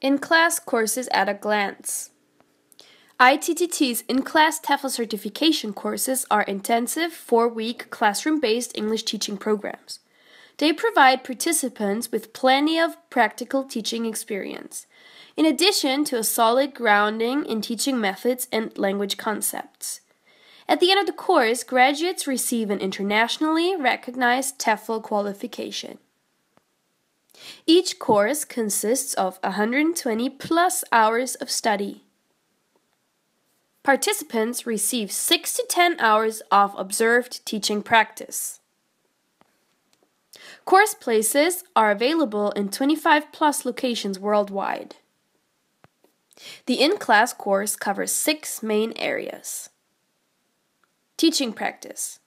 In class courses at a glance. ITTT's in class TEFL certification courses are intensive, four week, classroom based English teaching programs. They provide participants with plenty of practical teaching experience, in addition to a solid grounding in teaching methods and language concepts. At the end of the course, graduates receive an internationally recognized TEFL qualification. Each course consists of 120 plus hours of study. Participants receive 6 to 10 hours of observed teaching practice. Course places are available in 25 plus locations worldwide. The in class course covers six main areas teaching practice.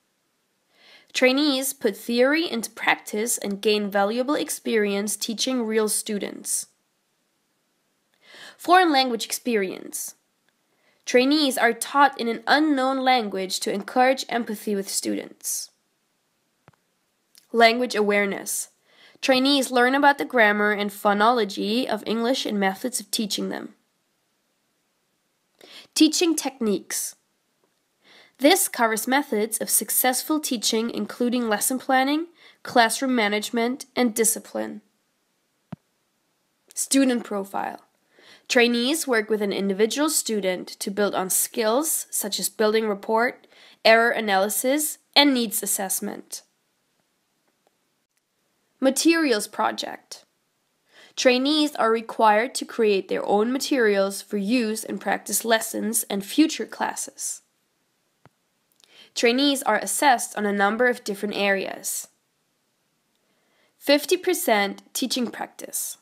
Trainees put theory into practice and gain valuable experience teaching real students. Foreign language experience. Trainees are taught in an unknown language to encourage empathy with students. Language awareness. Trainees learn about the grammar and phonology of English and methods of teaching them. Teaching techniques. This covers methods of successful teaching, including lesson planning, classroom management, and discipline. Student profile. Trainees work with an individual student to build on skills such as building rapport, error analysis, and needs assessment. Materials project. Trainees are required to create their own materials for use in practice lessons and future classes. Trainees are assessed on a number of different areas. 50% teaching practice,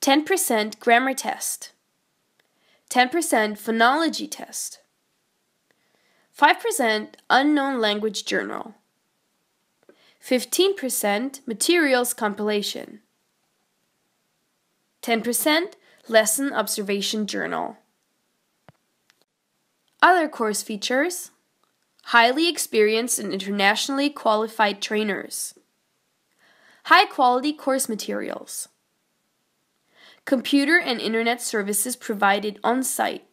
10% grammar test, 10% phonology test, 5% unknown language journal, 15% materials compilation, 10% lesson observation journal. Other course features highly experienced and internationally qualified trainers, high quality course materials, computer and internet services provided on site,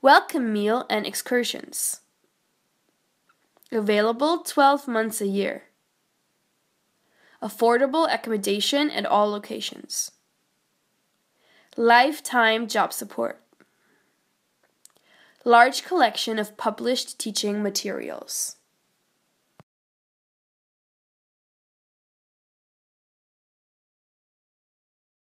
welcome meal and excursions, available 12 months a year, affordable accommodation at all locations, lifetime job support large collection of published teaching materials.